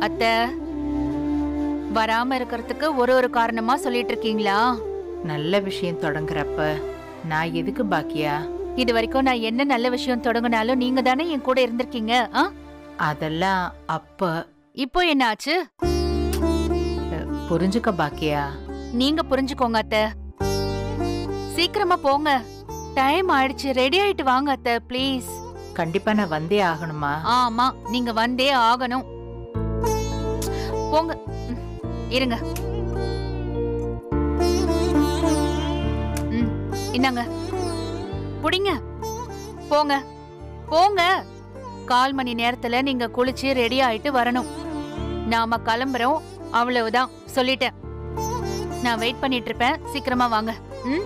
அத்தை வராம இருக்கிறதுக்கு ஒரு ஒரு காரணமா சொல்லிட்டு இருக்கீங்களா? நல்ல விஷயம் தொடங்குறப்ப நான் எதுக்கு பாக்கியா? இது வரைக்கும் நான் என்ன நல்ல விஷயம் தொடங்கினாலும் நீங்க தானே என் கூட இருந்திருக்கீங்க ஆ? அதெல்லாம் அப்ப இப்போ என்ன ஆச்சு? புரிஞ்சுக்க பாக்கியா? நீங்க புரிஞ்சுக்கோங்க அத்தை. சீக்கிரமா போங்க. டைம் ஆயிடுச்சு. ரெடி ஆயிட்டு வாங்க அத்தை ப்ளீஸ். கண்டிப்பா நான் வந்தே ஆகணுமா? ஆமா நீங்க வந்தே ஆகணும். போங்க. ம், இருங்க. ம், புடிங்க போங்க. போங்க. கால் மணி நேரத்துல நீங்க குளிச்சு ரெடி ஆயிட்டு வரணும். நாம கிளம்புறோம். அவ்வளவுதான். சொல்லிட்டேன். நான் வெயிட் பண்ணிட்டு இருப்பேன். சீக்கிரமா வாங்க. ம்?